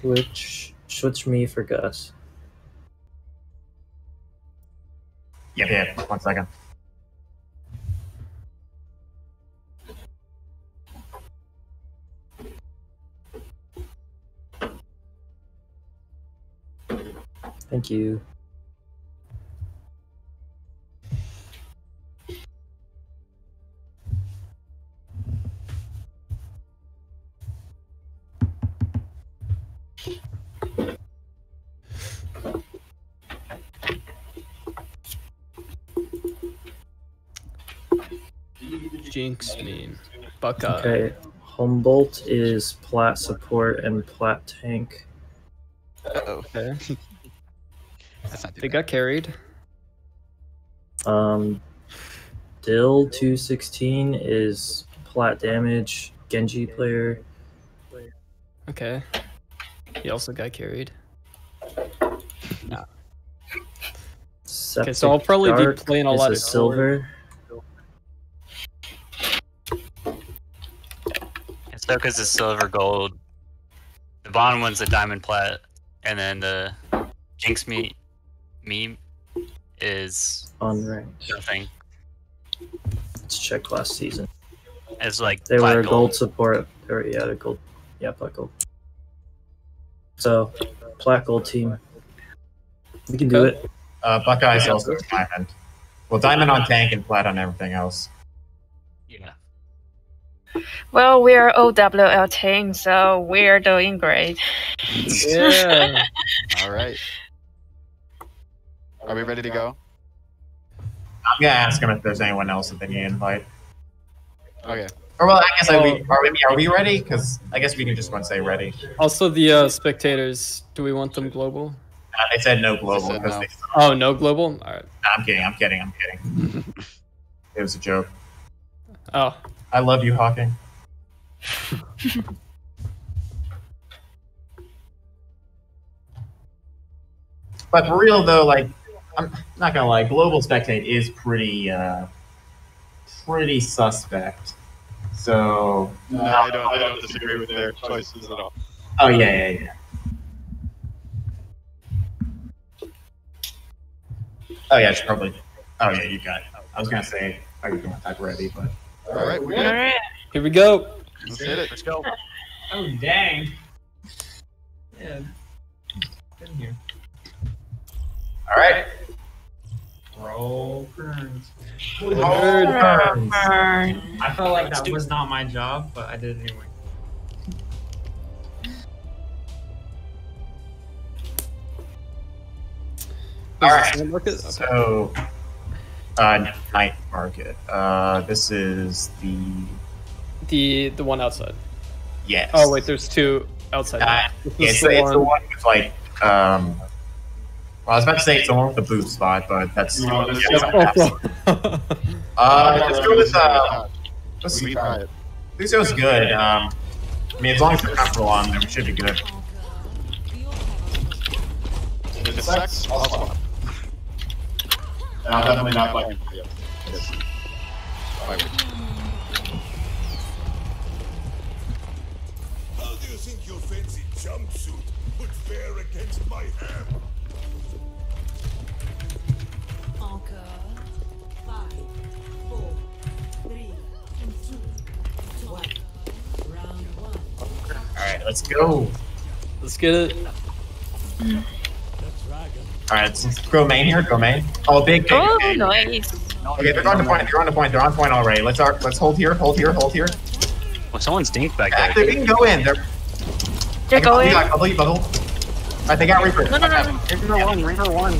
Switch switch me for Gus. Yep, yep. One second. Thank you. Jinx mean. Buckeye. Okay. Humboldt is plat support and plat tank. Uh-oh. Okay. That's not They bad. got carried. Um, Dill two sixteen is plat damage Genji player. Okay. He also got carried. Septic Okay, so I'll probably be playing a lot of silver. Ahsoka's is silver gold. The bottom one's a diamond plat, and then the Jinx me meme is Unranked. nothing. Let's check last season. It's like They plat were gold support. Or yeah, the gold. Yeah, plat gold. So, plat gold team. We can do Okay. it. Uh, Buckeyes also diamond. Well, diamond on tank and plat on everything else. Yeah. Well, we're OWL team, so we're doing great. Yeah. All right. Are we ready to go? I'm gonna ask him if there's anyone else that they need to invite. Okay. Or well, I guess are we Oh. are we, are we ready? Because I guess we can just want to say ready. also, the uh, spectators. Do we want them global? Uh, they said no global said because no. they. Oh, no global. All right. I'm kidding. I'm kidding. I'm kidding. it was a joke. Oh, I love you, Hocking. but for real though, like I'm not gonna lie, global spectate is pretty uh pretty suspect. So No, I don't. I don't disagree with their choices at all. oh yeah, yeah, yeah. Oh yeah, I should probably Oh yeah, you got it. I was gonna say are you gonna type ready, but All right. We're good. Alright. here we go. Let's hit it. Let's go. Oh dang. Yeah. Been here. Alright. Roll burns. Bird. burns. Burn. I felt like that was not my job, but I did it anyway. Alright. Sand market? Okay. So uh night market. Uh this is the The the one outside. yes. Oh wait, there's two outside. Uh, This yeah, it's, the, it's the one with like um well, I was about to say it's the one with the booth spot, but that's No, yeah, this it's is- not. Uh, let's go with uh, let's see. try. This goes good. Um, I mean, as long as we're comfortable on them, we should be good. If it sucks, I'll swap. And I'm definitely not playing for you. Why would- How do you think your fancy jumpsuit would fare against my ham? Encore. Five, four, three, two, one. Round one. All right, let's go. Let's get it. Mm. All right, let's go main here. Go main. Oh, big, big. Oh, big. nice. Okay, they're on the point. They're on the point. They're on point already. Let's ar- let's hold here. Hold here. Hold here. Well, someone's dinked back there. Actually, we can go in. They're. They're going. You got bubble. Bubble. All right, they got Reaper. No, no, no, no. Reaper one. Reaper one.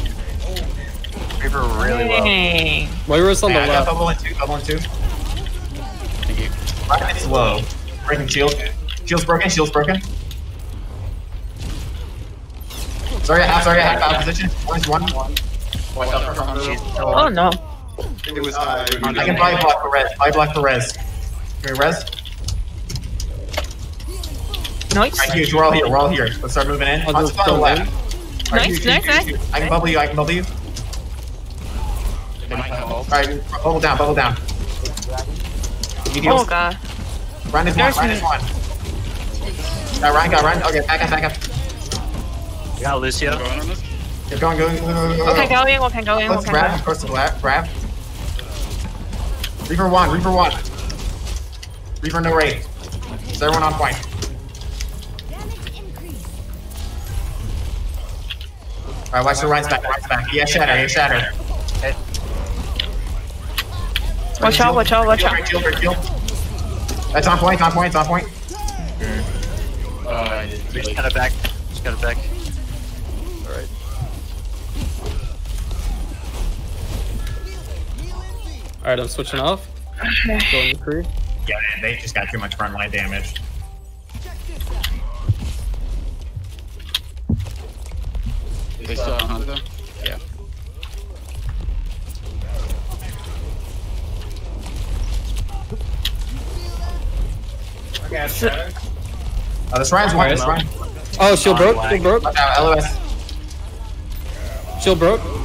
Reaper really low. Dang. Moira's on the Yeah, I got left. bubble in two. Bubble in two. Thank you. Right, it's low. Breaking shield. Shield's broken. Shield's broken. Sorry, I have. Sorry, I have out of position. One is one. Watch out for Hondo. Oh no. It was uh, I can buy block for res. Buy block for res. Can res? Nice. Alright, huge. We're all here. We're all here. Let's start moving in. I'll Hunt's just on the left. Alright, Nice, huge, nice, huge, nice. huge, huge. I can bubble you. I can bubble you. They might have ult. Alright, bubble down. Bubble down. You Oh god. Rein is one. There's Rein is one. Got Rein. Got Rein. Okay, back up. Back up. You got Lucio. Keep going, going, going, going, going. Okay, going, one can, going, one can. Grab, press the left, grab. Reaper 1, Reaper 1. Reaper no rate. Is everyone on point? Alright, watch the Rein's back, Rein's back. Yeah, shatter, Yeah, shatter. Watch out, watch out, watch out. That's on point, on point, on point. Okay. Uh, just got it back. Just got it back. Alright, I'm switching off. Going McCree. Yeah, they just got too much frontline damage. They still have hunted them? Yeah. Oh, this Rein's one, this Rein. Oh, shield broke. Shield broke. Uh, Watch LOS. Shield broke.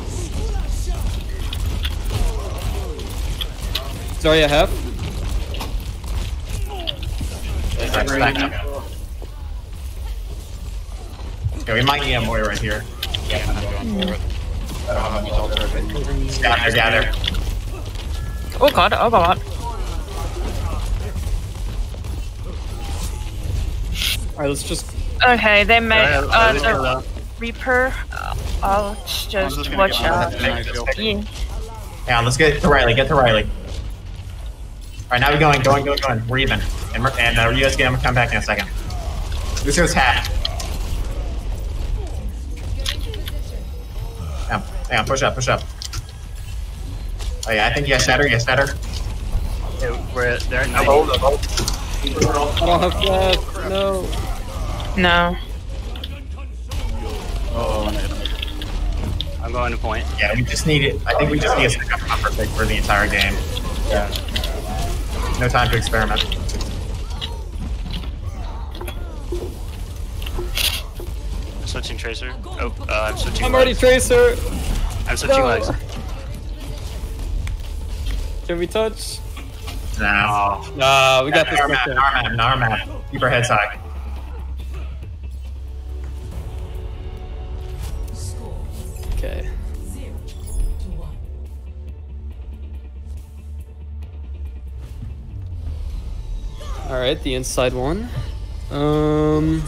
Zarya half. Alright, back up. Okay, we might need a Moira right here. I don't have any ultimate. Gather, gather. Oh god, oh god. Alright, let's just. Okay, they made Alright, uh, the. Reaper. Uh, I'll just just watch out. my nice shield. Yeah. Yeah, let's get to Riley, get to Riley. Alright, now we're going, going, going, going. We're even. And, we're- and uh, US game, come back in a second. Lucio's hat. Yeah, hang on, push up, push up. Oh yeah, I think yes, shatter, yes, shatter. Yeah, we're there. No hold, no hold. I don't have flash. No. No. Oh, I hit him. I'm going to point. Yeah, we just need it. I think we just need a stick up comfort pick for the entire game. Yeah. No time to experiment. Switching tracer. Oh, uh, I'm switching. I'm already. Tracer. I'm switching No. legs. Can we touch? No. Nah, we got this. Narmap, okay. Narmap, Narmap. Keep our heads high. Alright, the inside one. Um.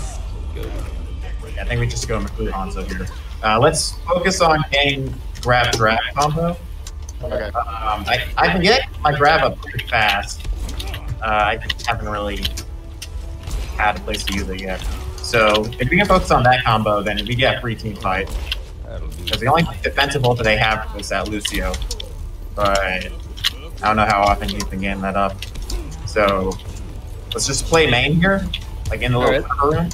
I think we just go McCree Hanzo here. Uh, let's focus on getting grab grab combo. Okay. Um, I, I can get my grab up pretty fast. Uh, I haven't really had a place to use it yet. So if we can focus on that combo, then if we get a free team fight. That'll do. Because the only defensive ult that they have is that Lucio. But I don't know how often he's been getting that up. So let's just play main here, like in the little Alright. cover room.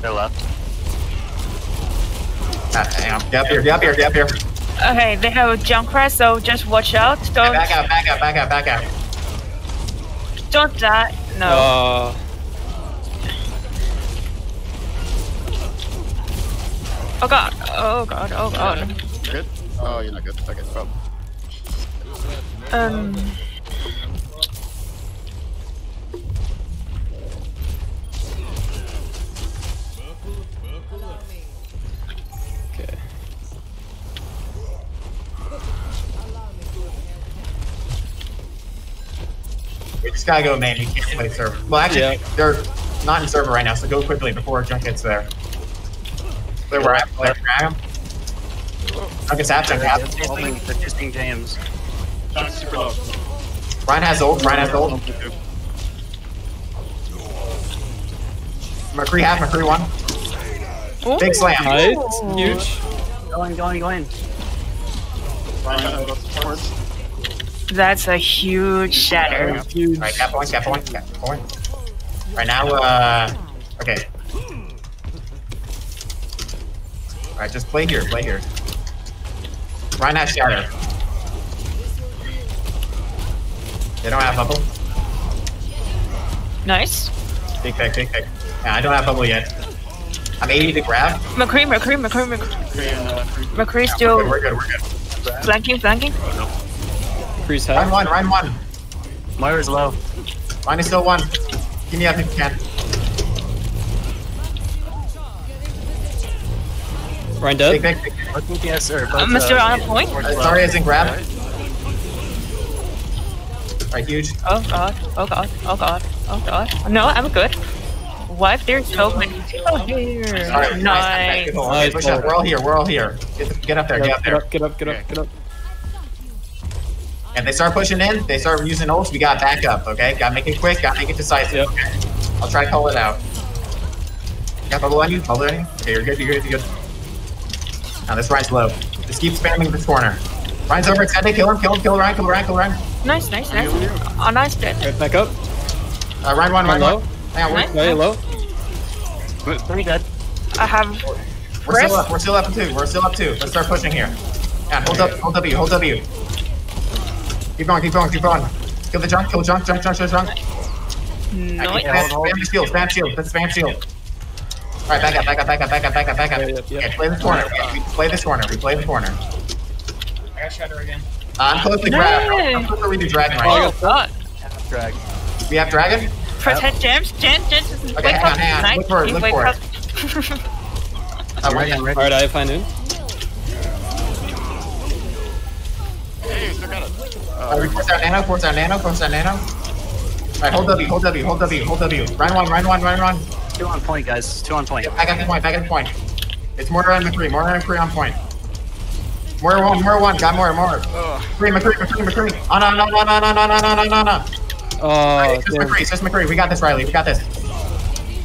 They're left. Ah, hang on. Get up here, get up here, get up here. Okay, they have a Junkrat, so just watch out. Don't Back out, back out, back out, back out. don't die. No. Uh. oh god. Oh god. Oh god. You good? Oh, you're not good. Okay, problem. Um. Okay. We just gotta go man. We can't play server. Well, actually, Yeah. they're not in server right now, so go quickly before Junk gets there. There, we're at. There, grab him. Junk gets out, Junk They're out. chasing, they're James. Jump's super low. Rein has ult, Rein has ult. McCree half, McCree one. Ooh. Big slam. Nice. Huge. Going, going, going. Rein, go towards. That's a huge shatter. Huge. Alright, cap point, cap point, cap point. Right now, uh, okay. Alright, just play here, play here. Rein has shatter. They don't have bubble. Nice. Big pick, big pick. Yeah, I don't have bubble yet. I'm 80 to grab. McCree, McCree, McCree, McCree. McCree Yeah, still we're good, we're good, we're good. flanking, flanking. Freeze Rein half. one, Rein one. Moira's low. Mine is still one. Give me up if you can. Rein Big, dead. big, big. Both DPS or both, Uh, Mr. uh, On a point? Uh, sorry, as in grab. Right, huge. Oh god, oh god, oh god, oh god. No, I'm good. Why if there's so many people here? Alright, Nice. Good hold. Nice push up. We're all here. We're all here. Get, get up there. Get up Get there. up, get up, get up, get up, get up. If they start pushing in, they start using ults, we got back up, okay? Gotta make it quick, gotta make it decisive. Yep. Okay. I'll try to call it out. Got bubble on you? Bubble on you? Okay, you're good, you're good, you're good. Now this Rein's low. Just keep spamming this corner. Rein's over extended, kill him, kill him, kill Rein, kill Rein, kill Rein. Nice, nice, nice. Oh, nice, dead. Right, back up. Uh, Rein one, Rein Rein low. Hang on, we're, Nice. Very low. Three dead. I have we're still up, we're still up two, we're still up two. Let's start pushing here. Yeah, hold up, hold W, hold W. Keep going, keep going, keep going. Kill the junk, kill junk, junk, junk, junk, junk. nice. Spam, spam the shield, spam shield, let's spam shield. Alright, back up, back up, back up, back up, back up, back up. Yeah, yeah, yeah. Okay, play this corner. We play this corner. We play the corner. I got Shatter again. Uh, I'm close to grab. I'm close to redo dragon right Oh god. Drag. now. We have dragon? Protect James. James, James, Okay, wake hang up. on, hang on. Look for it, You look wake for up. Uh, we're in. Alright, I have fine noon. Hey, still got it. Uh, we force our nano, force our nano, force our nano. Alright, hold W, hold W, hold W, hold W. Run one, run one, run one. Two on point, guys. Two on point. Back at the point, back at the point. It's Mortar and McCree, Mortar and McCree on point. Mortar one, Mortar one, got more, more. McCree, McCree, McCree, McCree. Oh no, no, no, no, no, no, no, no, no, no, no. Oh, Just. McCree, just McCree. We got this, Riley. We got this.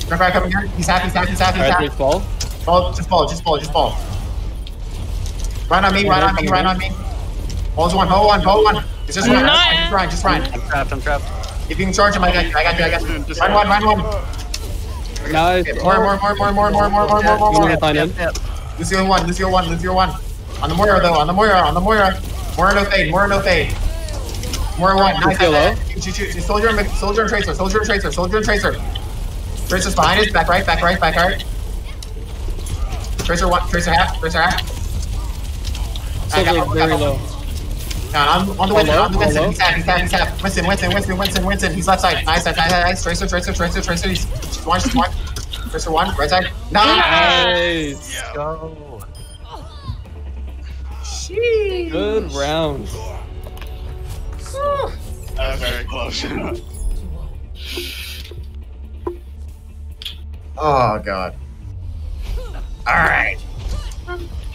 Remember, coming here. He's happy, he's happy, he's happy, he's Alright, happy. three fall. Just ball, just ball, just ball. Run on me, run on me, run on me. Ball's one, ball one, ball one. It's just run, just run, just run. I'm trapped. I'm trapped. If you can charge him, I got you, I got you, I got you. Run one, run one. Nice. Okay, more, more, more, more, more, more, more, more, more, more, more. gonna fine in. Lucio one, Lucio one, Lucio one. On the Moira though, on the Moira, on the Moira. Moira no fade, Moira no fade. Moira one, nice. Low. Shoot, shoot, shoot. Soldier and soldier and tracer, soldier and tracer, soldier and tracer. Tracer's behind us, back right, back right, back right. Tracer one, tracer half, tracer half. I got Silver bubble, very low. Bubble. Now, on, on the Winston, Hello? on the Winston, he's half, he's half, he's half. Winston, Winston, Winston, Winston, Winston, he's left side. Nice, nice, nice, nice. Tracer, tracer, tracer, tracer. He's she's one, she's one. Tracer one, right side. Nice. Nice. Go. Good round. That was very close. Oh god. All right.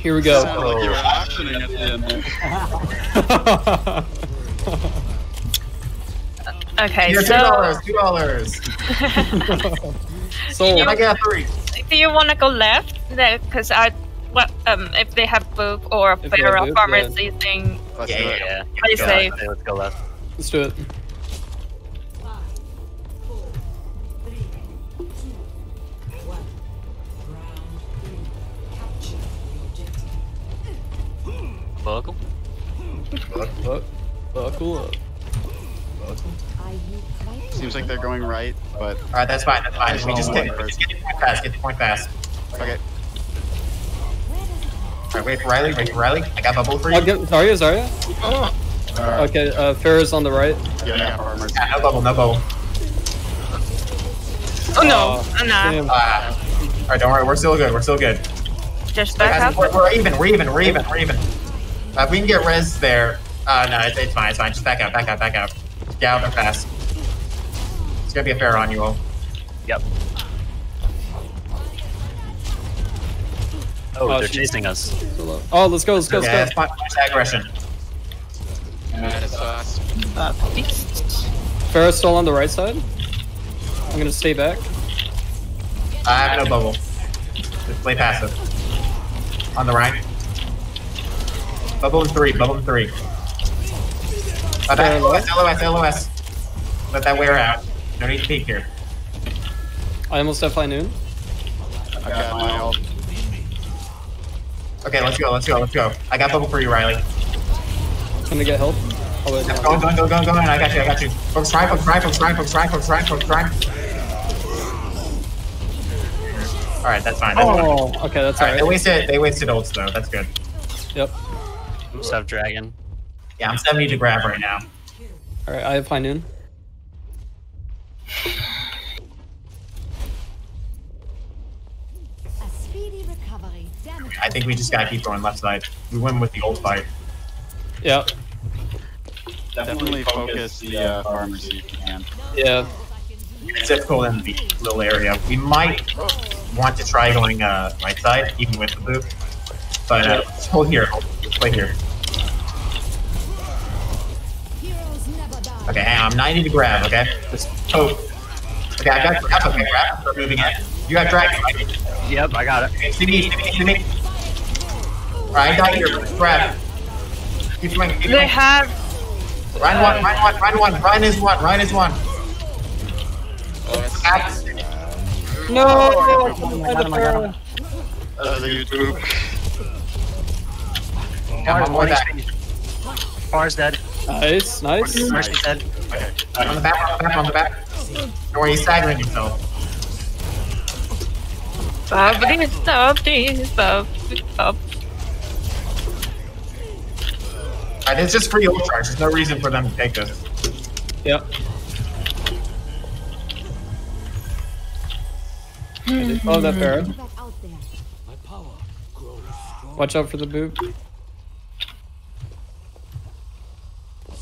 Here we go. Sounded like you were auctioning at the end there. Okay, Here, two so dollars, two dollars. so I got three. do you want to go left? Because I, well, um, if they have book or If they have Pharah book, farmers yeah. using Let's Yeah, do it. Yeah. play Go safe. left. Let's go left. let's do it. The. Buckle. Buck- Buckle up. Are you fighting? Seems like they're going right, but All right, that's fine. That's fine. We just get, we just get the point fast. Get the point fast. okay. All right, wait for Riley. Wait for Riley. I got bubble for you. Oh, get, Zarya, Zarya? Alright. Okay, uh, Pharah's on the right. Yeah, yeah, farmers. Yeah, no bubble, no bubble. Oh no, Oh, nah, damn. Ah. all right, don't worry. We're still good. We're still good. just back Guys, up. we're, we're even. We're even. We're even. We're even. Uh, if we can get res there. Uh, no, it's, it's fine. It's fine. Just back out. Back out. Back out. Get out there fast. It's gonna be a fair on you all. Yep. Oh, Oh, they're chasing us. Oh, let's go, let's go, let's go. it's fine. Punch that aggression. Mad. Uh, beast. Pharah's still on the right side. I'm gonna stay back. I have no bubble. Just play passive. On the right. Bubble in three. Bubble in three. Uh, back, LOS, LOS, LOS. Let that wear out. No need to peek here. I almost have fine noon. I got my ult. Okay, let's go. Let's go. Let's go. I got bubble for you, Riley. Can I get help? Oh, wait, Go, no. go, go, go, go, go. I got you. I got you. Focus, try, focus, try, focus, try, focus, try, focus, try, focus, try. All right, that's fine. That's fine. Oh, okay, that's All right, they wasted. They wasted ults though. That's good. Yep. Just have dragon. Yeah, I'm 70 to grab right now. Alright, I have fine noon. A speedy recovery. Damn. I think we just gotta keep going left side. We win with the old fight. Yep. Definitely focus the uh, farmers if you can. yeah. It's difficult in the little area. We might want to try going uh, right side, even with the boot. But uh, just hold here. Hold, play here. Okay, hang on. I'm 90 to grab, okay? Just poke. Okay, I got grab. Okay, grab. Start moving in. You got dragon, right? Yep, I got it. Okay, see me, see me, see me. Alright, I got here. Grab. Keep swinging, keep They have. Rein one, Rein one, Rein one. Rein is one, Rein is one. Oh, that's, Axe. No! uh, the YouTube. Yeah, one more back. Bar's dead. Nice, nice. Mercy's dead. Okay. On the back, on the back, on the back. Don't worry, he's staggering himself. Bubbly, bubbly, bubbly, bubbly. Alright, it's just free ult charge. There's no reason for them to take this. Yep. Oh, hmm. that Pharah. Back out there. Watch out for the boot.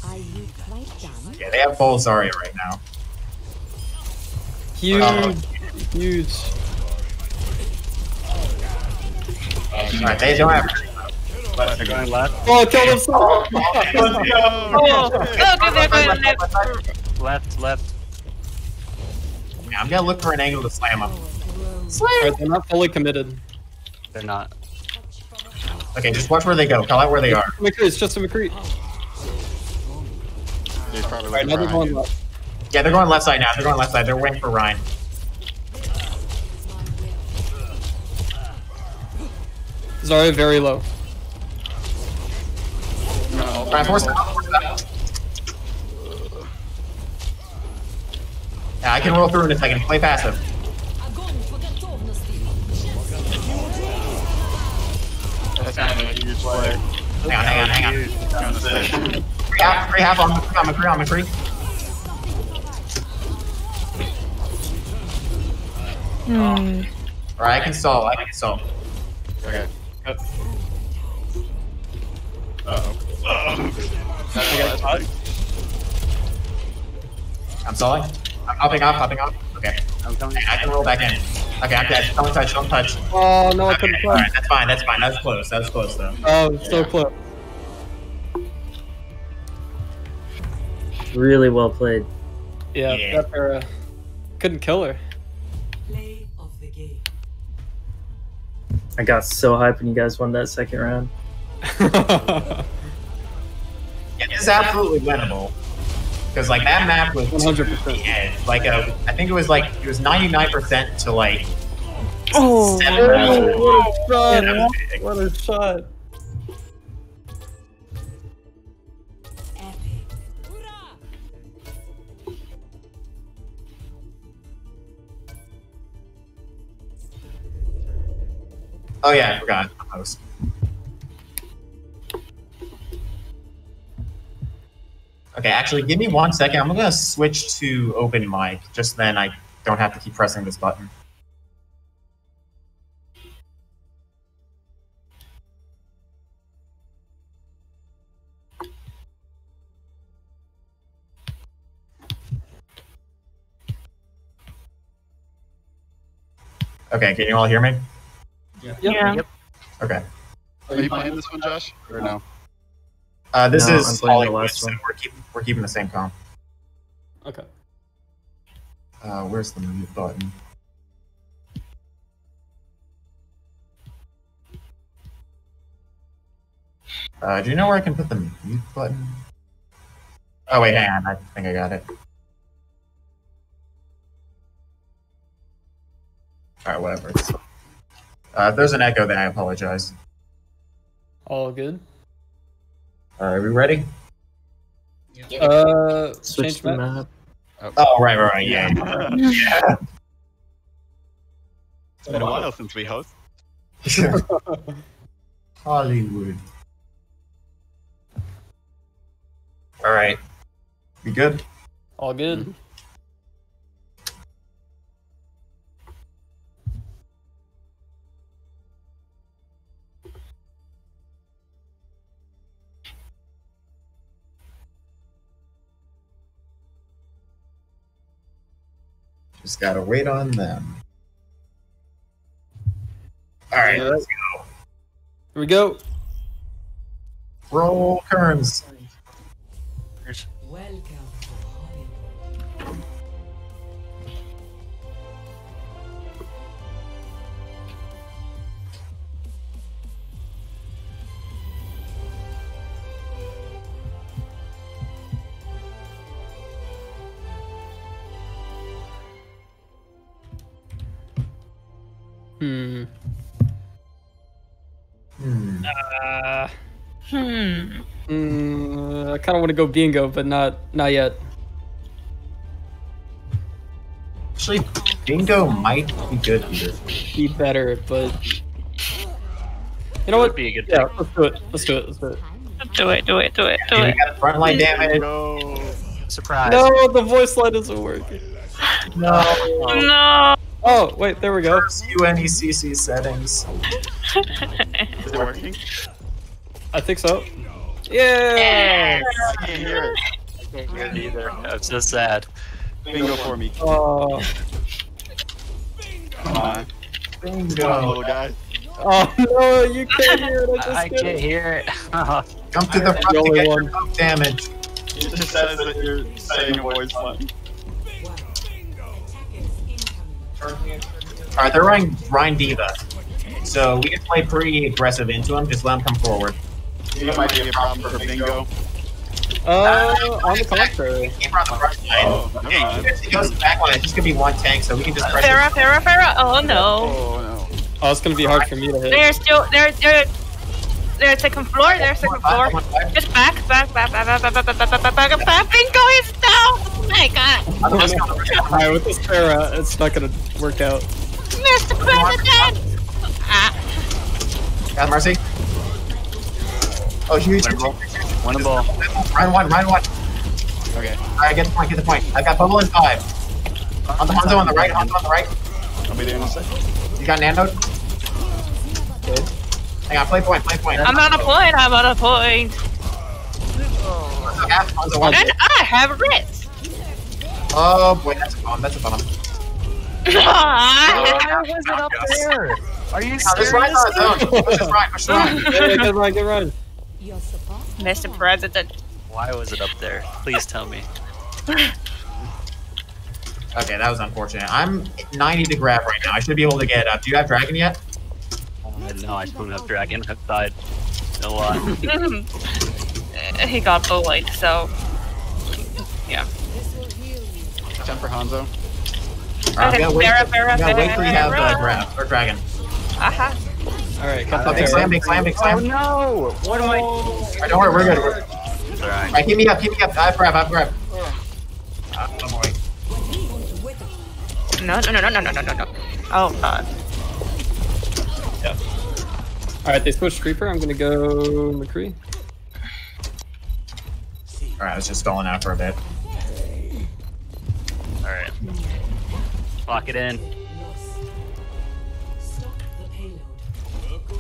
Are you quite done? Yeah, they have full Zarya right now. Huge, Oh. huge. Alright, they don't have. They're going left. Oh, kill himself! Oh, go, go, go, go, go. Left, left. Yeah, I'm gonna look for an angle to slam him. Alright, they're not fully committed. They're not. Okay, just watch where they go. Call out where they are. McCree, it's just a McCree. He's probably Alright, looking now they're going left. Yeah, they're going left side now. They're going left side. They're waiting for Rein. Zarya very low. Rein, force out, force it out. Yeah, I can roll through in a second. Play passive. That's kind of a huge play. Hang on, hang on, hang on. Trying to say. Three half, three half on McCree, on McCree, on McCree. Hmm. Alright, I can stall. I can stall. Okay. Oh. I'm stalling. I'm hopping off, hopping off. Okay. I'm coming. I can roll back in. Okay, I'm dead. Don't touch, don't touch. Oh, no, I Okay, couldn't play. alright, that's fine, that's fine. That was close. That was close, though. Oh, so close. Really well played. Yeah, Yeah. that Pharah. Couldn't kill her. Play of the game. I got so hyped when you guys won that second round. It's absolutely winnable. Because, like, that map was 100%. the edge. Like, uh, I think it was like, it was 99% to, like, Oh. seven rounds. what a shot! Yeah, that was big. What a shot! Oh, yeah, I forgot. Host. Okay, actually, give me one second. I'm gonna switch to open mic. Just then, I don't have to keep pressing this button. Okay, can you all hear me? Yeah. Okay. Are you playing this one, Josh? Or no? Uh, this No, I'm is playing the Hollywood, last so one. we're, keep, we're keeping the same comp. Okay. Uh, where's the mute button? Uh, do you know where I can put the mute button? Oh wait, hang on. I think I got it. All right, whatever. It's- Uh, if there's an echo, then I apologize. All good. All right, are we ready? Uh, Switch change the map. map. Oh, right, right, right. Yeah. yeah. It's been a while since we host. Hollywood. All right. We good? All good. Just gotta wait on them. All right, let's go. Here we go. Roll currents. Welcome Hmm. Hmm. Uh, Hmm. mm, I kind of want to go bingo, but not not yet. Actually, Bingo might be good here. Be better, but you know what? Be a good Yeah, pick. let's do it. Let's do it. Let's do it. Do it, do it, do it, do Okay, we it. got frontline damage. Go. Surprise. No, the voice line isn't working. No. No. Oh, wait, there we go. UNECC settings. Is it working? I think so. Yeah. I can't hear it. I can't hear it either. I'm so sad. Bingo for me. Oh, Come on. Bingo. Come on, little guy. oh no, you can't hear it. I just I can't it. hear it. Come to the front The to only get your one. poke damage. It just says that you're saying a voice Alright, they're running Rein D.Va. So we can play pretty aggressive into him. Just let him come forward. It might be a problem for bingo. Uh, on the contrary. Keep her the front line. Oh, never Yeah, mind. if he goes back line, it's just gonna be one tank, so we can just press Pharah, Pharah, Pharah. Oh no. Oh no. Oh, it's gonna be hard for me to hit. They're still, they're, they're, they're second floor, they're second floor. Just back, back, back, back, back, back, back, back, back, back, back, back. Bingo is down. Oh my god. I'm just gonna Alright, with this Sarah, it's not gonna work out. Mr. President. Ah. Got mercy. Oh, huge. Winnable. Winnable. Rein one, Rein one. Okay. Alright, get the point, get the point. I got bubble in five. On the Hanzo on the right, Hanzo on the right. I'll be there in a second. You got Nando? Hang on, play point, play point. I'm on a point, I'm on a point. Hanzo half, Hanzo one. And I have wrist. Oh boy, that's a bomb, that's a bomb. Ah. was it up there? Are you Now, just Rein's on his own. Push this Rein, push this Rein. Hey, good run, good run. Mr. President. Why was it up there? Please tell me. Okay, that was unfortunate. I'm 90 to grab right now. I should be able to get up. Do you have dragon yet? And now I spoon up dragon outside a lot. Uh, he got bullied, so yeah. Time for Hanzo. Alright, okay, wait, Vera, Vera, wait till you have uh, grab, or dragon. Aha. Alright, come uh, up. Slam, slam, slam. Oh no! What am I? Alright, don't worry, we're good. Alright, right, keep me up, keep me up. I have grab, I have grab. Oh boy. No, no, no, no, no, no, no, no. Oh god. Yep. Alright, they switched Creeper. I'm gonna go McCree. Alright, I was just stalling out for a bit. Alright. Lock it in.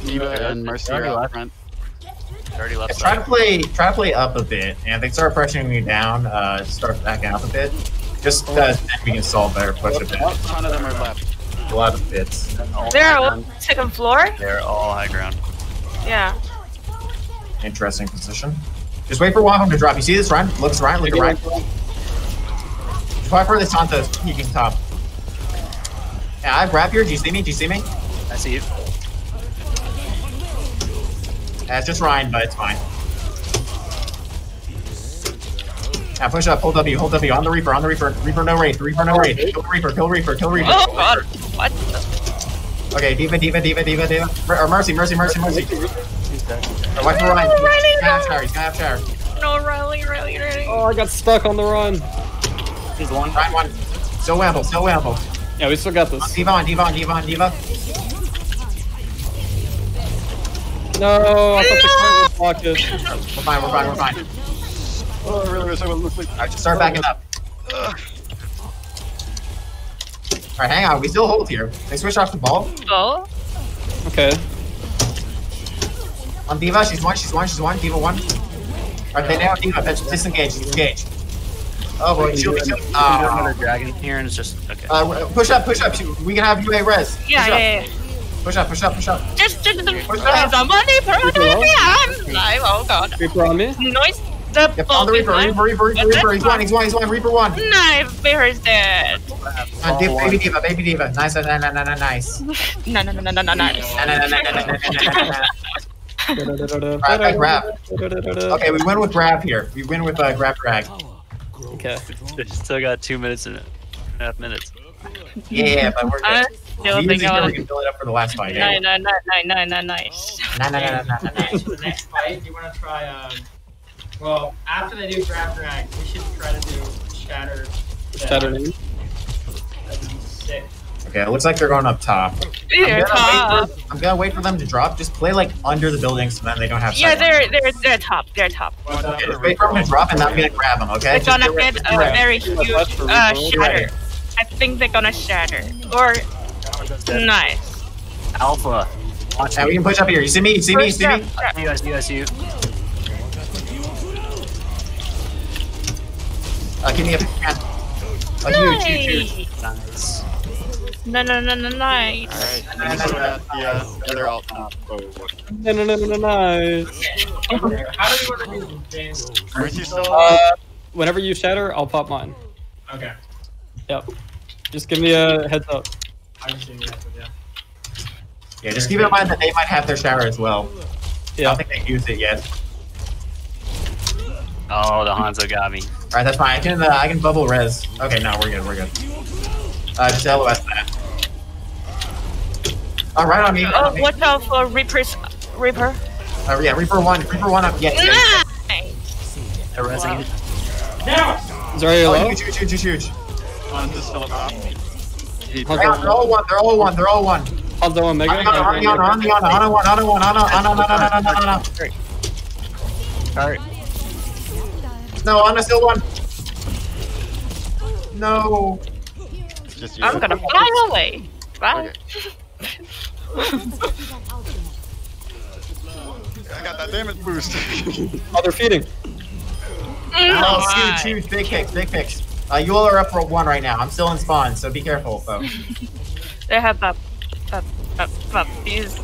Eva and Mercy are out front. Already left Try to play, try to play up a bit, and if they start pressuring me down, uh, start backing up a bit. Just because then we can solve better push a bit. None of them are left. A lot of bits. They're high all second floor? They're all high ground. Yeah. Interesting position. Just wait for one of them to drop. You see this Rein? Looks Rein, look at Rein. Just wait for this Santos peeking top. Yeah, I have grab here. Do you see me? Do you see me? I see you. Yeah, it's just Rein, but it's fine. Yeah, push up, hold W, hold W, on the Reaper, on the Reaper, Reaper no raid, Reaper no raid, kill the Reaper, kill Reaper, kill Reaper. Oh, God. What? the- Okay, D.Va, D.Va, D.Va, D.Va, D.Va. Or Mercy, Mercy, Mercy, Mercy. He's dead. Or oh, watch for Rein. No, Riley, He's gonna have no. shower, he's gonna have shower. No, Riley, Riley, Riley. Oh, I got stuck on the run. He's one. Rein one. Still Wamble, still Wamble. Yeah, we still got this. D.Va on, D.Va on, D.Va on, D.Va. No, I thought the cart was blocked. We're fine, we're fine, we're fine. I really wish I would. Alright, just start backing up. Alright, hang on, we still hold here. They switch off the ball. Oh. Okay. On D.Va, she's one, she's one, she's one, D.Va one. Alright, they now D.Va, that's disengage, disengage. Oh boy, shield me, shield me. Do Ah. another dragon here, and it's just okay. Uh, push up, push up. We can have UA res. Push Yeah, up. yeah, yeah. Push up, push up, push up. Just, just, just Push up. somebody promote me. I'm live. Oh god. Reaper on me. Noise. The yep, on the Reaper, Reaper, Reaper, Reaper, Reaper. He's one, he's one, he's one, Reaper one. Nice, Bear's dead. Uh, div, baby D.Va, baby D.Va. Nice, nice, nice, nice, nice. No, no, no, no, no, no, nice. No, no, no, no, no, no, no, Grab, grab. Okay, we win with grab here. We win with uh, grab drag. Okay, still got two minutes and a half minutes. Yeah, but we're good. Uh, still we usually know we can fill it up for the last fight. Nine, nine, nine, nine, nine, nine, nice. Nine, nine, nine, nine, nine, nine. Next fight, do you want to try? Um well, after they do grab drag, we should try to do shatter. Shatter name. That'd be sick. Okay, it looks like they're going up top. I'm They're gonna, top. wait for, I'm gonna wait for them to drop. Just play like under the building so then they don't have. Yeah, they're they're they're top. They're top. What's up Okay, for just wait for them to drop and then I'm gonna grab them. Okay. They're gonna ready- get a ready. very huge uh, Right. shatter. I think they're gonna shatter. Or nice. Alpha. Watch Yeah, we can push up here. You see me? You see me? You First see me? I see you, I see you, I see you. Uh, give me a hand. A huge, huge, huge. Nice. Nice. No, no, no, no, nice. Alright, let me see that. Yeah, other alt. Oh, No, no, no, no, no, nice. How do you want to do this, James? you still? Uh, whenever you shatter, I'll pop mine. Okay. Yep. Just give me a heads up. I can see that, but yeah. Yeah, just keep in mind that they might have their shower as well. I Yeah. don't think they've used it yet. Oh, the Hanzo got me. All right, that's fine. I can uh, I can bubble res. Okay, no, we're good. We're good. Uh, just LOS that. Oh, right on me. right Oh, on me. watch out for Reaper's Reaper. Uh, yeah, Reaper one. Reaper one up. Yeah. yeah, yeah. Nice. They're resing it. Zarya Oh, low. huge, huge, huge, huge, huge. Hanzo's still up top. He- Right on, they're all one. They're all one. They're all one. Hanzo Omega. On the on the on the on the on the on the one on the one on the on the on the on the on the on the Alright. No, on the still one. No. Just you. I'm gonna fly away. Bye. I got that damage boost. Oh, they're feeding. Oh, Nice. huge, huge, big picks, big picks. Uh, you all are up for one right now. I'm still in spawn, so be careful, folks. They have a, a, a, a these.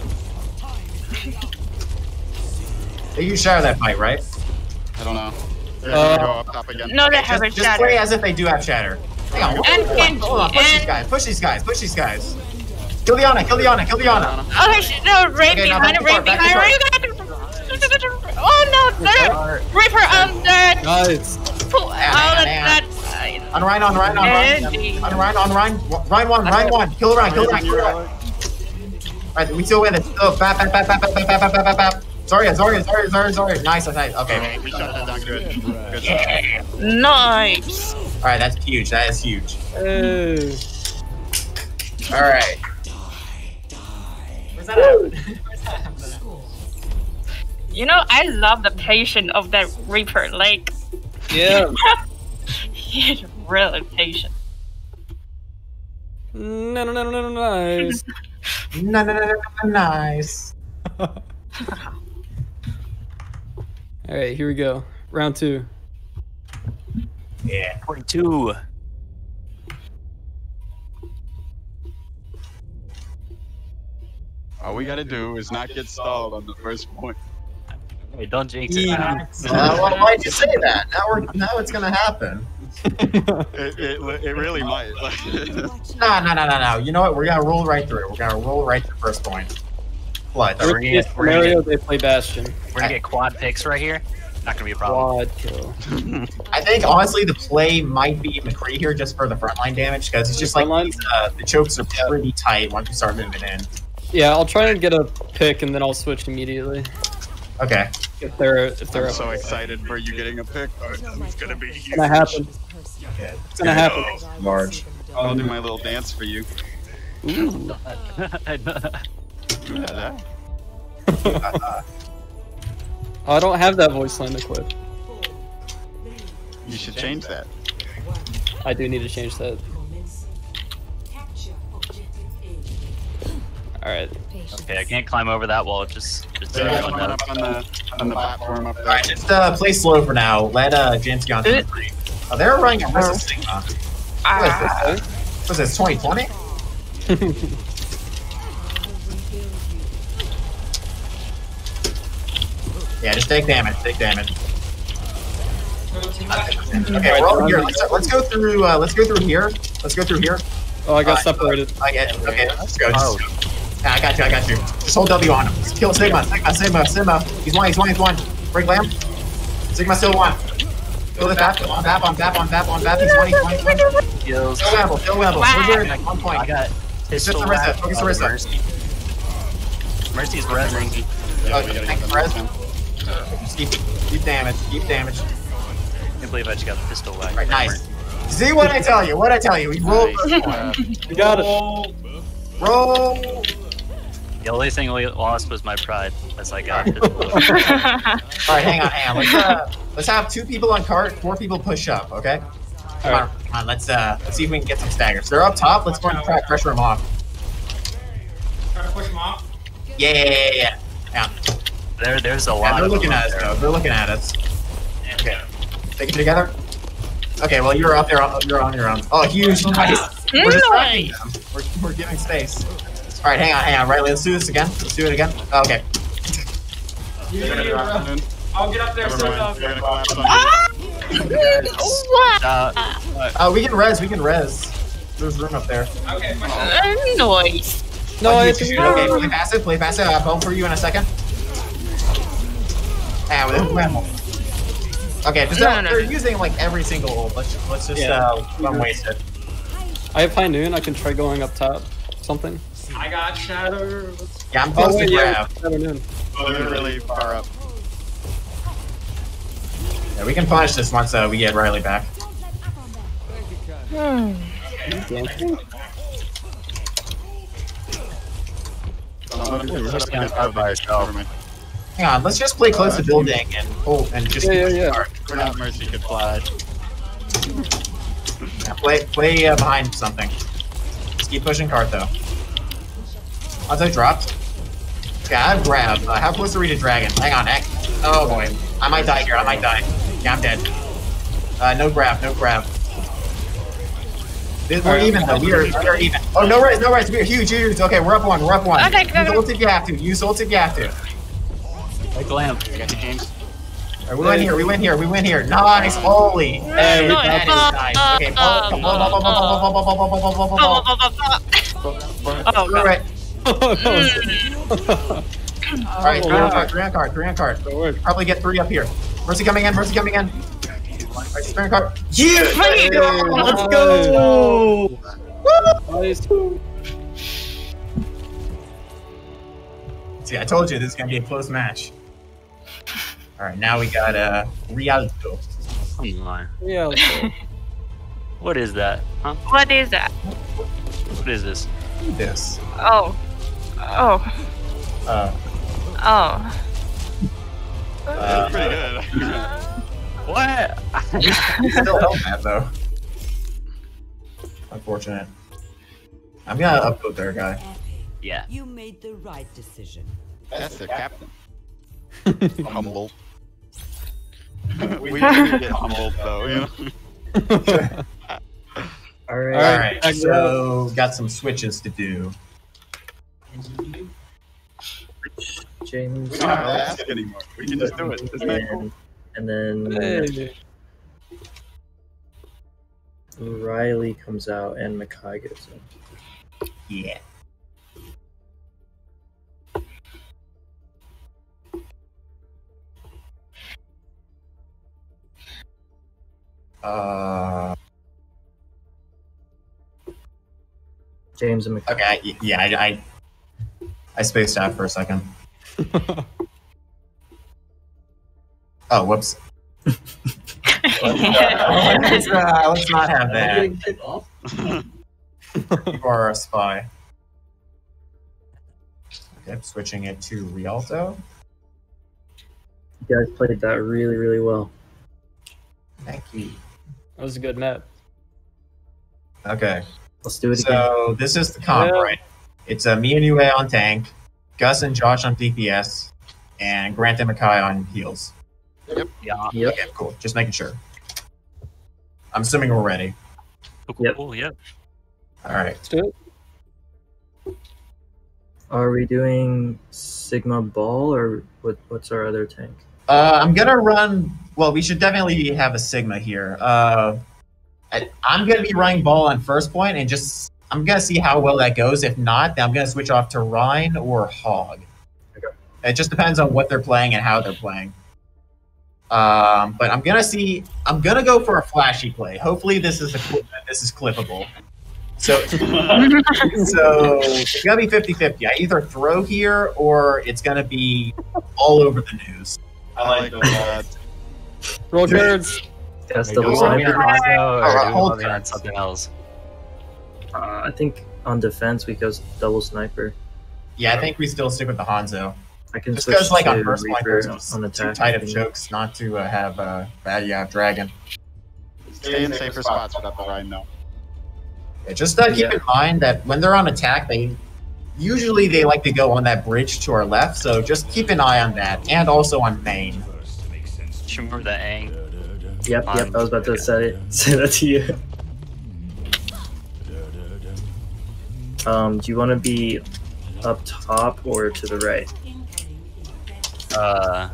You share that fight, right? I don't know. They're Uh, go up top again. No, they Just, haven't just play as if they do have shatter. Hang on, And hold on, hold on, push these guys, push these guys, push these guys. Kill Diana, kill Diana, kill Diana. Oh, sh- no, right Okay, now behind back it, to right far, back to behind far. Oh no, the Reaper, I'm dead. Nice. Pull out of that. On Rein, on Rein, on Rein. On Rein, on Rein. Rein one, Rein one. Kill Rein, kill Rein, kill Rein. Alright, we still win it. Still, bap, bap, bap, bap, bap, bap, bap, bap, bap, bap. Zarya, Zarya, Zarya, Zarya, Zarya. Nice, that's nice. Okay. Okay, we shut that down good. Good stuff. Nice. Alright, that's huge. That is huge. Hey. Alright. Where's that happening? You know, I love the patience of that Reaper. Like, Yeah. he's really patient. No, no, no, no, no, nice. No, no, no, no, no, nice. All right, here we go. Round two. Yeah. 42. All we gotta do is not get stalled on the first point. Hey, don't jinx it. Uh, why'd you say that? Now we're now it's gonna happen. It, it, it really might. No, no, no, no, no. You know what? We're gonna roll right through. We're gonna roll right to the first point. What? We're gonna get- we're gonna scenario, they play Bastion. We're gonna get quad picks right here. Not gonna be a problem. Quad kill. I think honestly the play might be McCree here just for the frontline damage because it's just like these, uh, the chokes are pretty tight once you start moving in. Yeah, I'll try and get a pick and then I'll switch immediately Okay. if they're if they're I'm so excited for you getting a pick. It's gonna be huge. It's gonna happen. Okay. It's gonna happen. Large. I'll do my little dance for you. Ooh. Yeah, that- Uh, Oh, I don't have that voice line equipped. You should change that. I do need to change that. All right. Okay, I can't climb over that wall. Just, just do Yeah, it on coming up on the on the platform up there. right, just uh, play slow for now. Let uh, James get on to McCree. Oh, they're running a Mercy Sigma. Ah. What is this? What is this, 2020? yeah, just take damage, take damage. Okay, we're all here. Let's, let's go through. Uh, let's go through here. Let's go through here. Oh, I got Uh, separated. I get. Okay, let's go. Just, yeah, I got you. I got you. Just hold W on him. Just kill Sigma. Sigma. Sigma. Sigma. He's one. He's one. He's one. Break lamb. Sigma still one. Kill the tap. On tap. On tap. On tap. On tap. He's one. He's one. He's one. Kills. Kill Wemble. Kill Wemble. We're good. One point. I got Just pistol Arista. Focus of Arista. Mercy. Mercy's rezzing. Oh, thank you, Rez. Just keep, keep damage. Keep damage. I can't believe I just got the pistol whack. Right, nice. See what I tell you? What I tell you? We roll. You got it. Roll. The only thing we lost was my pride, as I got pistol. All right, hang on, hang on. Let's uh, let's have two people on cart, four people push up. Okay. Come on, come on. Let's uh, let's see if we can get some staggers. They're up top. Let's go and try to pressure them off. Try to push him off. Yeah, yeah, yeah, yeah. yeah. There, there's a lot. Yeah, lot they're of looking them at us though. They're looking at us. Okay. Take it together. Okay, well you're up there. You're on your own. Oh, huge! Nice. We're distracting them. We're, we're giving space. All right, hang on, hang on. Right, let's do this again. Let's do it again. Oh, okay. Bro. I'll get up there Never soon. mind. You're gonna collapse on What? Uh, Uh, we can res. We can res. There's room up there. Okay, push Uh, Noise. No, Oh, I you- have to okay, play passive. Play passive. I'll phone for you in a second. Ah, with Wemble. Okay, just No, uh, no, no, they're no. using like every single ult. Let's just, let's just Yeah. uh, don't waste it. I have high noon. I can try going up top. Something. I got shatter. Let's Yeah, I'm close Oh, to wait, yeah. grab. Never noon. Oh, they're really far up. Yeah, we can punish this once uh, we get Riley back. Hmm. We're Hang on, let's just play close to building and oh, and just Yeah, yeah, yeah. We're not Mercy could fly. Yeah, play play uh, behind something. Just keep pushing cart though. Once I dropped. Okay, I have grab. Uh, how close are we to dragon? Hang on, heck. Oh boy, I might die here. I might die. Yeah, I'm dead. Uh, no grab, no grab. We're even though. We are, we are even. Oh, no res, no res. We are huge, huge. Okay, we're up one. We're up one. Okay, go, Use ult if you have to. Use ult if you have to. Like lamp. I got you, James. Right, we went here, we went here, we went here. Nice, holy. Hey, that is nice. Okay, Oh, right. Alright, three on card, three on card, three card. Probably get three up here. Mercy coming in, mercy coming in. Alright, spin card. Yeah! Let's go! See, I told you this is gonna be a close match. All right, now we got uh Rialto. Come on. Yeah. What is that? Huh? What is that? What is this? This. Oh. Oh. Uh, Oh. uh, Pretty good. What? we still held that though. Unfortunate. I'm gonna upvote their guy. Yeah. You made the right decision. That's their captain. Humble. we we get humbled though, you know. All right. All All right, right, so got some switches to do. James. We don't have to ask anymore. We can just do it. Isn't that cool? And, and then Hey. Riley comes out and Makai goes in. Yeah. Uh, James and Makai. okay, I, yeah, I, I, I spaced out for a second. Oh, whoops. let's, uh, let's not have that. You are a spy. Okay, I'm switching it to Rialto. You guys played that really, really well. Thank you. That was a good map. Okay, Let's do it again. so this is the comp, Yeah. right? It's uh, me and Yue on tank, Gus and Josh on DPS, and Grant and Makai on heals. Yep. Yeah. Yep. Okay, cool. Just making sure. I'm assuming we're ready. Cool, cool, Yep. cool, yep. All right. Let's do it. Are we doing Sigma Ball or what? What's our other tank? Uh, I'm gonna run. Well, we should definitely have a Sigma here. Uh, I, I'm gonna be running ball on first point and just I'm gonna see how well that goes. If not, then I'm gonna switch off to Rein or Hog. It just depends on what they're playing and how they're playing. Um, but I'm gonna see. I'm gonna go for a flashy play. Hopefully, this is a this is clippable. So, so it's gonna be 50-50. I either throw here or it's gonna be all over the news. I like those odds. Roll cards. Yes, Are you double sniper. or Alright, are you hold moving on something else? Uh, I think on defense we go double sniper. Yeah, I think we still stick with the Hanzo. I can Just switch because, like, to on first point, Reaper there's on too attack. tight I of think. chokes not to uh, have uh, bad yeah dragon. Stay in safer spots without the Rein, though. Yeah, just uh, keep Yeah. in mind that when they're on attack, they usually they like to go on that bridge to our left. So just keep an eye on that, and also on main. Remember that Aang. Yep, yep. I was about to say it. Say that to you. Um, do you want to be up top or to the right? Uh,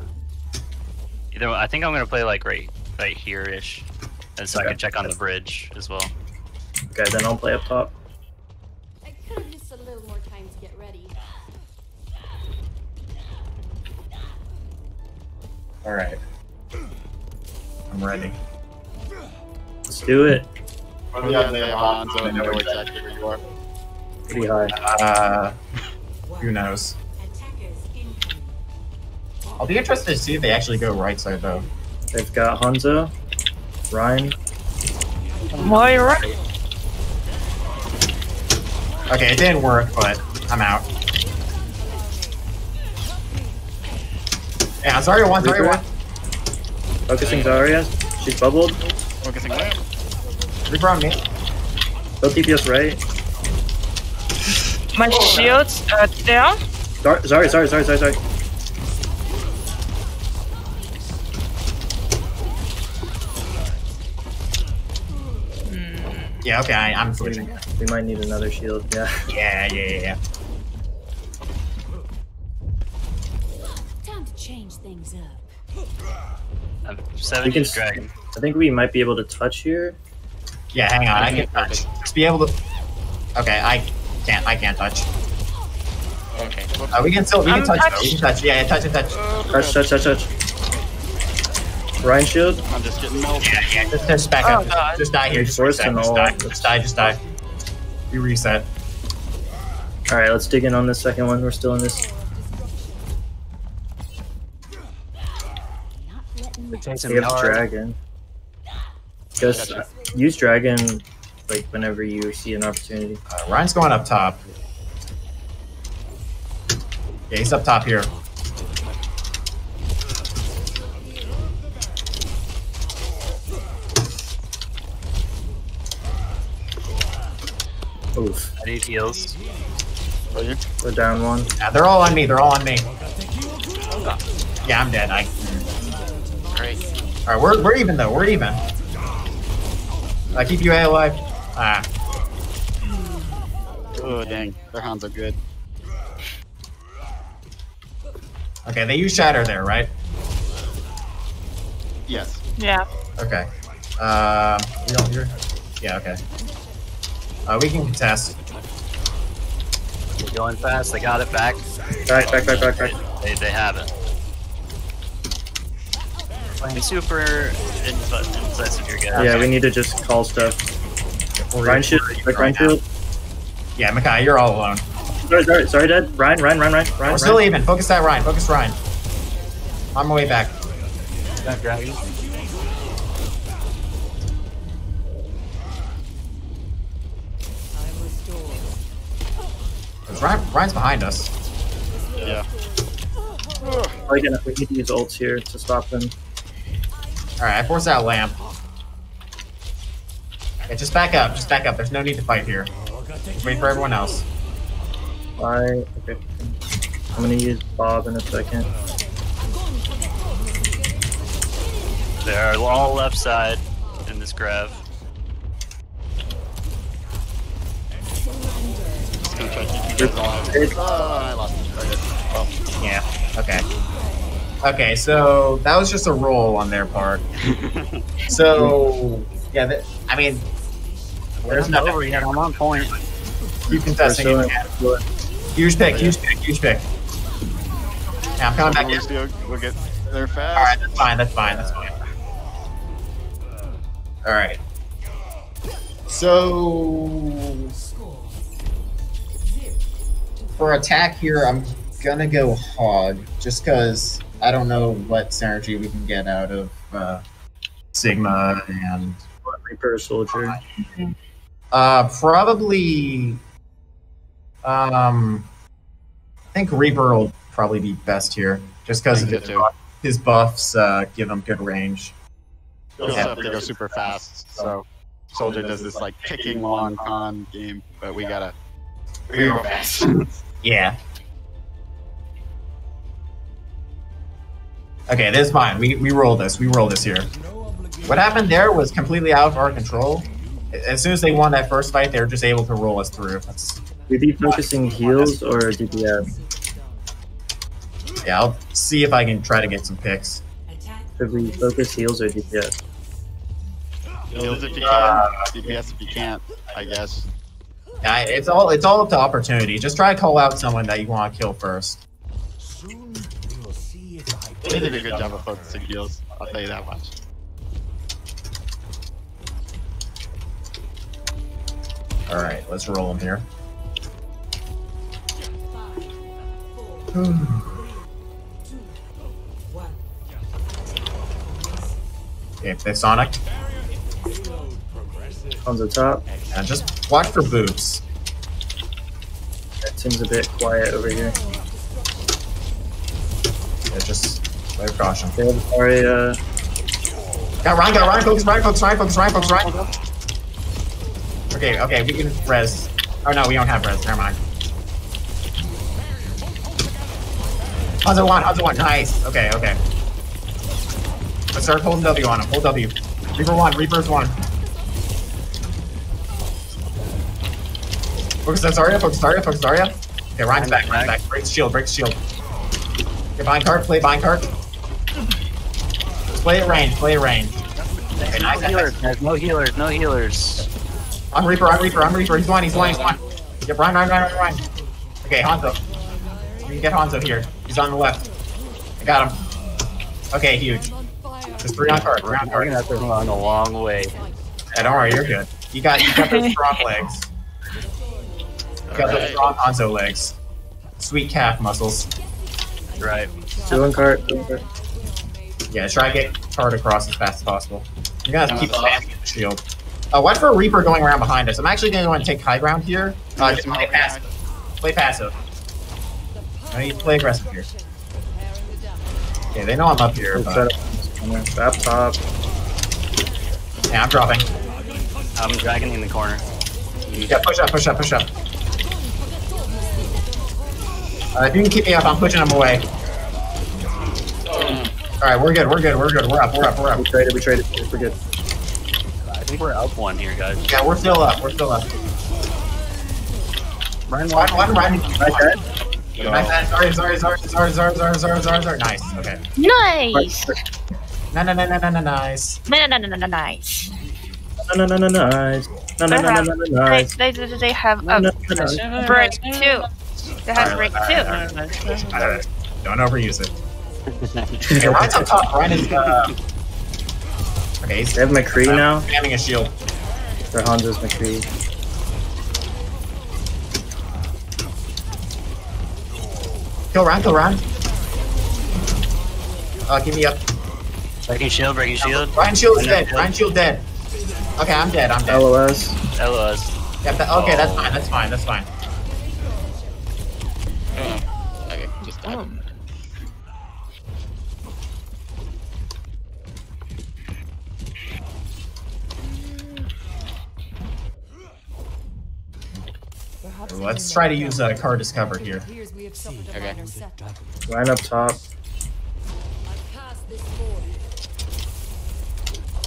either I think I'm gonna play like right, right here ish, and so I can check on the bridge as well. Okay, then I'll play up top. All right, I'm ready. Let's do it. What do you have there, Hanzo? I know exactly where you are. Pretty high. Uh, who knows? I'll be interested to see if they actually go right side though. They've got Hanzo, Rein. Moira. Okay, it didn't work, but I'm out. Yeah, Zarya one, Zarya one. Focusing Zarya. She's bubbled. Focusing lamp. Reaper on me. Go DPS right. My shields uh, down. Zar- Zarya, Zarya, Zarya, Zarya, Zarya. Yeah, okay, I, I'm switching. We might need another shield. Yeah. Yeah, yeah, yeah, yeah. I'm We 70 can- dragon. I think we might be able to touch here. Yeah, hang on, I can touch. Just be able to. Okay, I can't. I can't touch. Okay. Uh, we can still. We can I'm touch. though. touch- We can touch. Yeah, yeah, touch and touch. Touch, touch, touch, touch. Rein shield. I'm just getting melted. Yeah, yeah. Just, just back Oh, up. God. Just, just die here. Just Force reset. Just all. die. Just die. Just die. You reset. All right, let's dig in on this second one. We're still in this. Not letting me dragon. Just uh, use dragon like whenever you see an opportunity. Uh, Rein's going up top. Yeah, he's up top here. Oof. I need heals. Are you? We're down one. Yeah, they're all on me. They're all on me. Yeah, I'm dead. I. Great. All right, we're we're even though. We're even. I keep you alive. Ah. Oh, dang. Their hands are good. Okay, they use shatter there, right? Yes. Yeah. Okay. Um, we don't hear. Yeah. Okay. Uh, we can contest. We're going fast. They got it back. Back, back, back, back, back. They, they have it. Playing super incisive here, guys. Yeah, we need to just call stuff. Rein shield. Like Rein shield. Yeah, Makai, you're all alone. Sorry, sorry, sorry, dead. Rein, Rein, Rein, Rein, Rein. We're still Rein. even. Focus that Rein. Focus Rein. On my way back. dragon. Rein, Rein's behind us. Yeah. Oh, again, we need to use ults here to stop them. Alright, I force out a lamp. Yeah, just back up. Just back up. There's no need to fight here. Just wait for everyone else. Alright. Okay. I'm gonna use Bob in a second. They're all left side in this grab. Oh, I lost. Oh. Yeah. Okay. Okay, so that was just a roll on their part. So yeah, that, I mean, there's I'm nothing. over yet. I'm on point. Keep contesting We're it. Huge pick, huge pick, huge pick. Yeah, I'm coming back in. we'll, still, we'll get there fast. All right, that's fine. That's fine. That's fine. All right. So for attack here, I'm gonna go hog, just because I don't know what synergy we can get out of uh, Sigma and Reaper soldier. uh, probably. Um, I think Reaper will probably be best here, just because I his, so, too. his buffs uh, give him good range. We also have to go super fast, so Soldier does this like kicking long con game, but we gotta we gotta go fast. Yeah. Okay, this is fine. We, we roll this. We roll this here. What happened there was completely out of our control. As soon as they won that first fight, they were just able to roll us through. That's, We be focusing heals or DPS? Uh, yeah, I'll see if I can try to get some picks. Should we focus heals or DPS? Heals if you uh, can, DPS if you can't, I guess. Yeah, it's all it's all up to opportunity. Just try to call out someone that you want to kill first. Soon we'll see if I They did a good job of focusing heals. I'll tell you that much. All right, let's roll them here. Okay, they Sonic. On the top. And just watch for boobs. That seems a bit quiet over here. Yeah, just with caution. Have already, uh, Got Rein, got Rein, focus, Rein, focus, Rein, focus, Rein, focus, Rein. Okay, okay, we can res. Oh no, we don't have res, never mind. Hanzo one, Hanzo one, nice. Okay, okay. Let's start holding W on him, hold W. Reaper one, Reaper's one. Focus on Zarya, focus Zarya, focus Zarya. Okay, Rein's back, Rein's back. Breaks shield, breaks shield. Okay, bind card, play bind card. Just play it range, play it range. Okay, No nice, nice, healers, guys. No healers. No healers. I'm Reaper, I'm Reaper, I'm Reaper. He's blind, he's blind, he's one. Yep, Rein, Rein, Rein, Rein. Okay, Hanzo. You can get Hanzo here. He's on the left. I got him. Okay, huge. Just three on card, three on We're gonna have to run a long way. Yeah, don't worry, you're good. You got, you got those strong legs. You got those Alright. strong Hanzo legs. Sweet calf muscles. Right. two on cart. two on cart. Yeah, try to get card across as fast as possible. You're gonna have to keep spamming the shield. Uh, watch for a Reaper going around behind us. I'm actually gonna want to take high ground here. Uh, just play passive. Play passive. No, you play aggressive here. Okay, they know I'm up here, We'll but set up this. Up top. yeah, I'm dropping. I'm dragging in the corner. Yeah, push up, push up, push up. Uh, if you can keep me up, I'm pushing them away. Alright, we're good, we're good, we're good, we're up, we're up, we're up. We traded, we traded. We're good. I think we're up one here, guys. Yeah, we're still up, we're still up. Run, Run, run, run. Nice head. Nice, nice, sorry, sorry, sorry, sorry, sorry, sorry, sorry, sorry, sorry. Nice, okay. Nice. No, no, no, no, no, no, nice. No, no, no, no, no, nice. No, no, no, no, nice. No, no, no, no, no, no, They, nice. they, they, they have No, a break too. They have break Alright, too. alright, alright. Don't overuse it. Okay, Rein's up top. Rein is, uh... Okay, he's They have McCree now. spamming a shield. For Hanzo's McCree. Kill Rein, kill Rein. Uh, give me up. Breaking shield, breaking shield. Rein Shield is dead. dead. Rein Shield dead. Okay, I'm dead, I'm dead. LOS. LOS. Yep, that, okay, that's fine, that's fine, that's fine. Let's try to use uh, a car discover here. Okay. Line up top.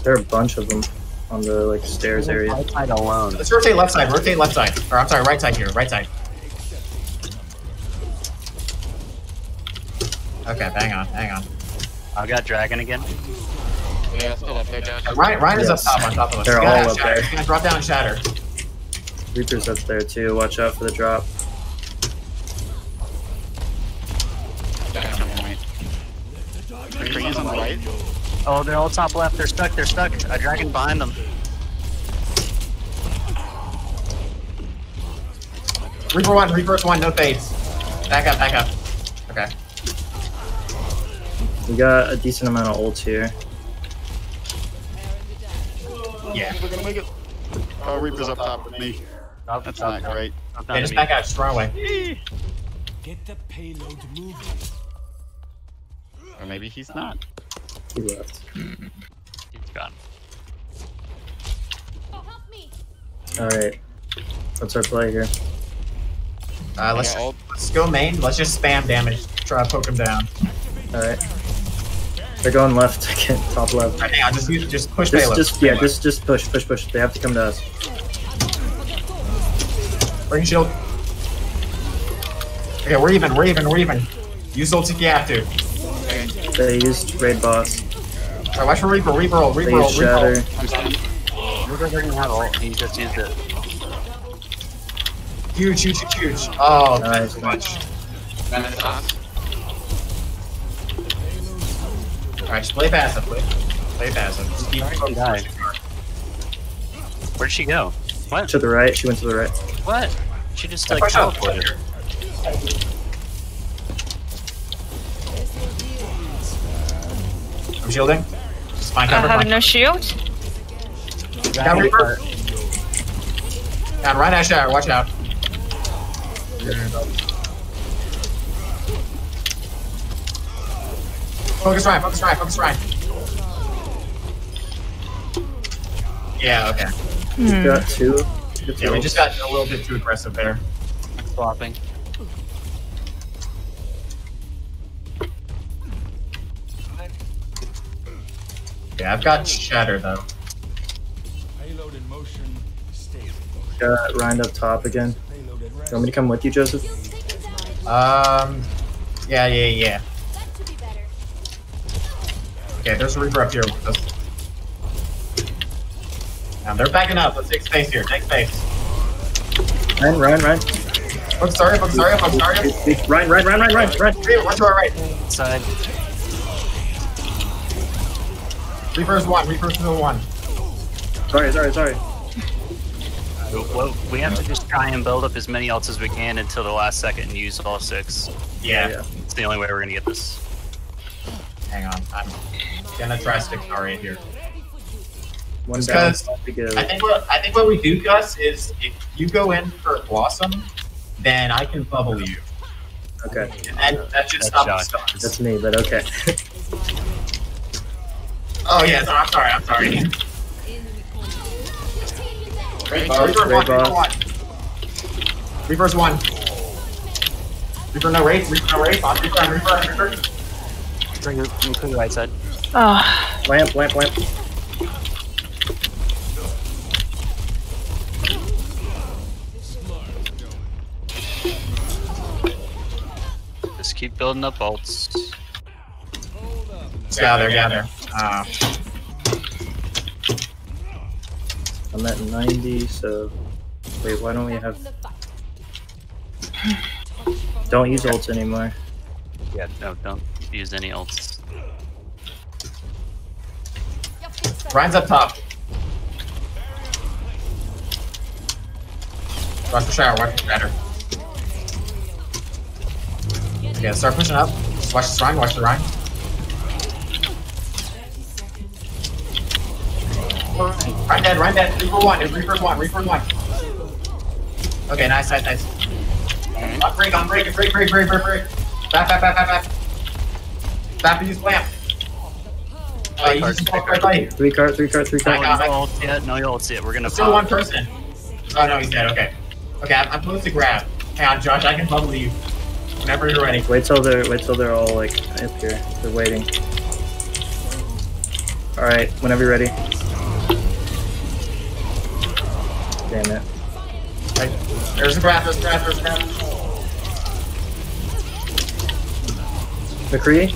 There are a bunch of them on the like stairs area. Right side alone. Let's rotate left side. Rotate left side. Or I'm sorry, right side here. Right side. Okay, hang on, hang on. I got dragon again. Yeah, still up there, Josh. Rein, Rein yes. is up top on top of us. They're all up shatter. there. Drop down and shatter. Reaper's up there too. Watch out for the drop. Trees on the right. Oh, they're all top left. They're stuck. They're stuck. A dragon behind them. Reaper one, Reaper's one, no fades. Back up, back up. Okay. We got a decent amount of ults here. Yeah. We're gonna make it. Oh, Reaper's up top with me. Up, That's up, not up, great. up, Yeah, down just back out, just run away. Get the payload moving. Or maybe he's not. He left. He's gone. Oh, help me. All right. What's our play here? Uh, let's, Yeah, all- let's go main. Let's just spam damage. Try to poke him down. All right. They're going left again. Top left. Alright, hang on, just, use- just push Just, payload. just yeah, just just push, push, push. They have to come to us. Bring shield. Okay, we're even, we're even, we're even. Use ult if you have to. They used raid boss. Alright, watch for Reaper, Reaper roll, They Reaper roll, used Reaper roll. shatter. Reaper doesn't have ult. He just used it. Huge, huge, huge, huge. Oh, Nice. too much. Renaissance. Alright, just play passive, play, play passive. Just keep Alright, die. Where'd she go? What? To the right. She went to the right. What? She just Yeah, like teleported. I'm shielding. Just find I cover, have no shield. Got Reaper. Down, right at shower, watch out. Focus Rein, focus Rein, focus Rein. Yeah, okay. We got two. Yeah, we just got a little bit too aggressive there. Swapping. Yeah, I've got Shatter though. Payload in motion. Stay in motion. got Rein up top again. You want me to come with you, Joseph? Um, yeah, yeah, yeah. That should be better. Okay, there's a Reaper up here with us. Um, they're backing up. Let's take space here. Take space. Rein, Rein, Rein. Look, sorry, look, sorry, look, sorry. Rein, Rein, Rein, Rein, Rein, Rein. Reaper, watch to our right. Side. Reaper's one. Reaper's still one. Sorry, sorry, sorry. Well, we have to just try and build up as many ults as we can until the last second and use all six. Yeah. Yeah. It's the only way we're gonna get this. Hang on. I'm gonna try stick R8 here. One Just down. 'cause Be. I think what I think what we do, Gus, is if you go in for Blossom, then I can bubble you, Okay, and that should That's stop the shot. stuns. that's me, but okay. Oh yeah, no, I'm sorry, I'm sorry. Great Reaper boss, one, great Reaper one. Reaper's one. Reaper no race, Reaper no race, on Reaper, on Reaper, on Reaper. Bring it to the right side. Oh, Lamp, lamp, lamp. Just keep building up ults. Gather, gather. Uh, I'm at 90, so. Wait, why don't we have. Don't use ults anymore. Yeah, no, don't use any ults. Rein's up top. Watch the shower, watch the shatter. Okay, start pushing up. Watch the Rein, watch the Rein. Rein dead, Rein dead. Reaper one, it's Reaper's one, Reaper's one. Okay, nice, nice, nice. On break, on break, break, break, break, break, break. Back, back, back, back, back. Back, use lamp. Uh, you just walk right by you. Three card, three card, three Back card. on, back No ults yet. No ults yet. We're gonna Still one person. Oh no, he's dead. Okay. Okay, I'm, I'm close to grab. Hang on, Josh. I can bubble you whenever you're ready. Wait till they're wait till they're all like up here. They're waiting. All right, whenever you're ready. Damn it. Right. There's a grab. There's a grab. There's a grab. McCree.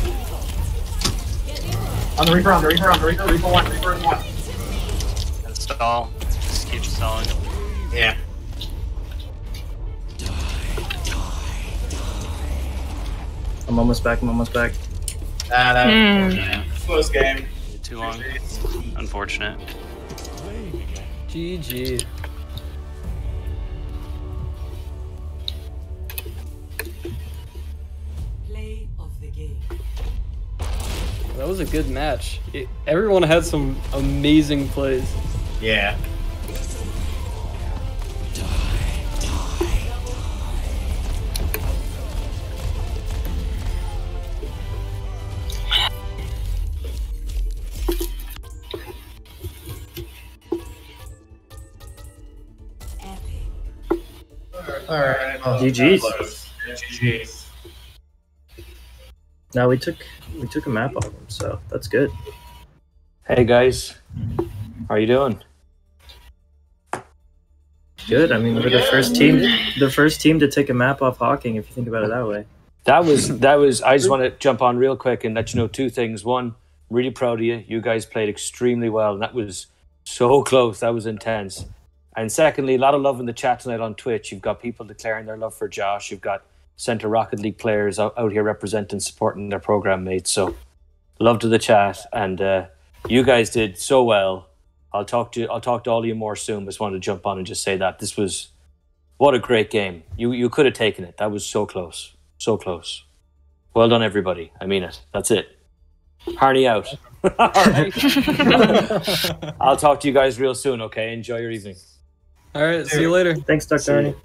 On the Reaper, on the Reaper, on the Reaper, Reaper one, Reaper one. Stall. Just keep stalling. Yeah. I'm almost back. I'm almost back. Ah, that yeah. close game. Too long. Unfortunate. GG. Play of the game. That was a good match. It, everyone had some amazing plays. Yeah. GG's. Yeah, GG's. Now we took we took a map off him, so that's good. Hey guys, how are you doing? Good. I mean, we're the first team, the first team to take a map off Hocking. If you think about it that way. That was that was. I just want to jump on real quick and let you know two things. One, really proud of you. You guys played extremely well, and that was so close. That was intense. And secondly, a lot of love in the chat tonight on Twitch. You've got people declaring their love for Josh. You've got Centre Rocket League players out, out here representing, supporting their program mates. So, love to the chat, and uh, you guys did so well. I'll talk to I'll talk to all of you more soon. Just wanted to jump on and just say that this was what a great game. You you could have taken it. That was so close, so close. Well done, everybody. I mean it. That's it. Harney out. All right. I'll talk to you guys real soon. Okay. Enjoy your evening. All right, see you later. Thanks, Dr. Arnie.